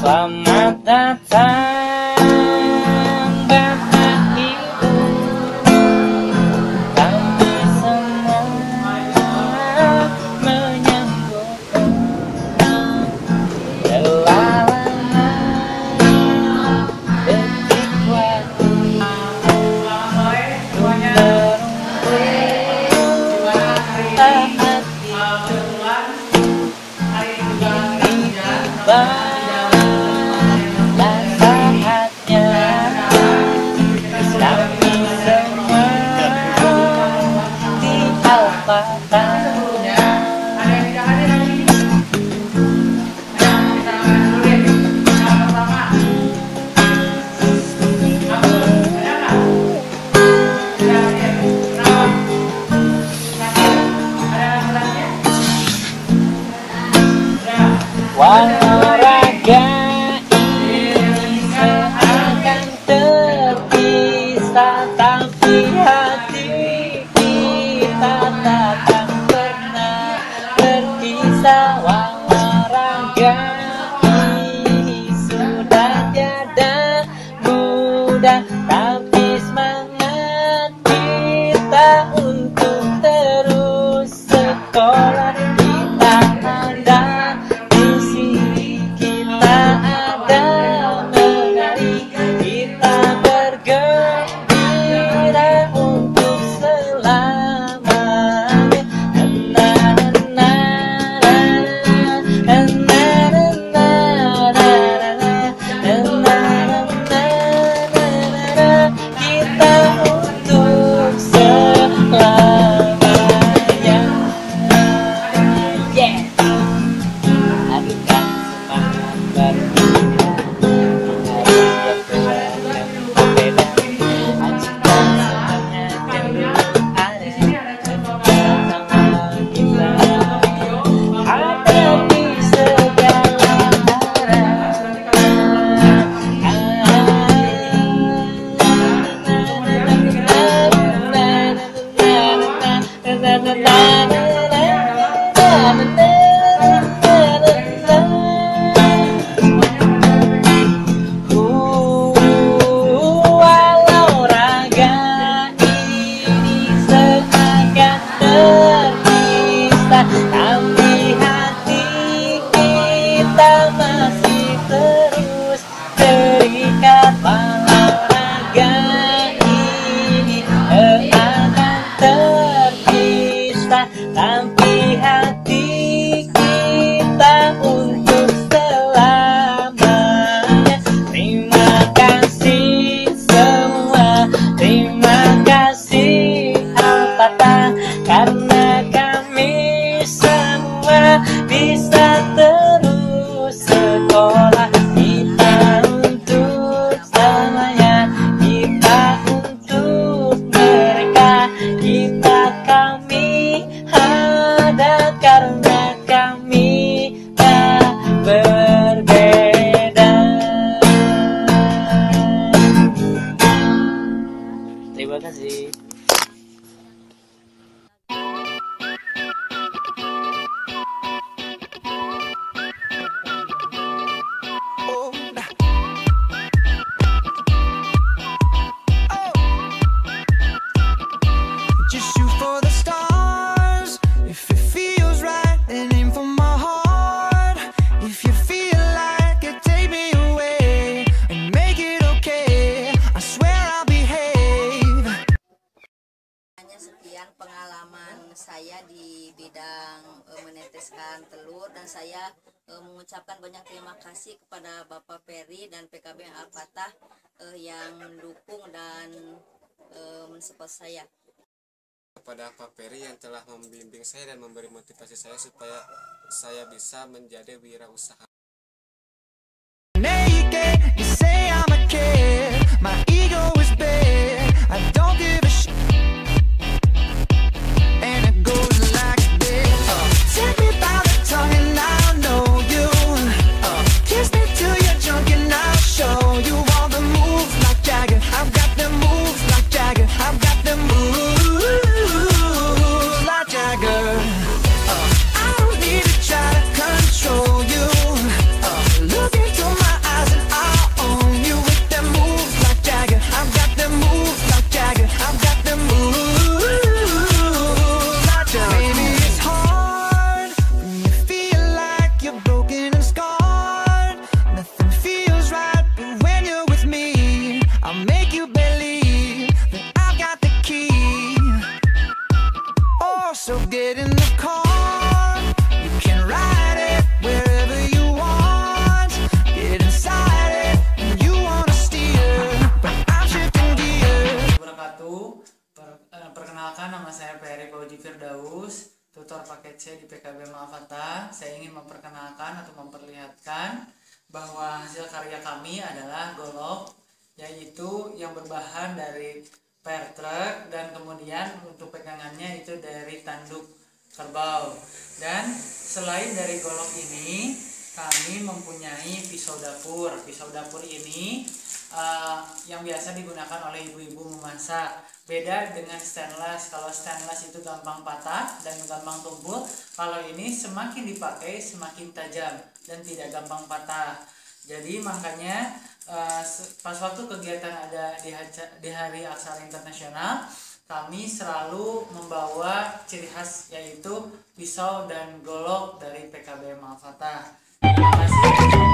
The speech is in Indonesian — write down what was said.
Selamat datang Bapak Ibu Kami senang menyambutmu Telah lama detik waktu Berumur Tak hati Olahraga ini akan terpisah Tapi hati kita takkan pernah terpisah. Olahraga ini sudah tiada mudah Tapi semangat kita menjelaskan telur dan saya e, mengucapkan banyak terima kasih kepada Bapak Peri dan PKB Al Fatah e, eh, yang mendukung dan e, mensupport saya. Kepada Pak Peri yang telah membimbing saya dan memberi motivasi saya supaya saya bisa menjadi wirausaha. So get Perkenalkan nama saya Ferry Baudi Firdaus, tutor paket C di PKB Mahavata. Saya ingin memperkenalkan atau memperlihatkan bahwa hasil karya kami adalah golok yaitu yang berbahan dari per truk dan kemudian untuk pegangannya itu dari tanduk kerbau. Dan selain dari golok ini kami mempunyai pisau dapur. Pisau dapur ini uh, yang biasa digunakan oleh ibu-ibu memasak. Beda dengan stainless. Kalau stainless itu gampang patah dan gampang tumpul kalau ini semakin dipakai semakin tajam dan tidak gampang patah. Jadi makanya uh, pas waktu kegiatan ada di, di hari aksara internasional kami selalu membawa ciri khas yaitu pisau dan golok dari PKB Malfata. Terima kasih.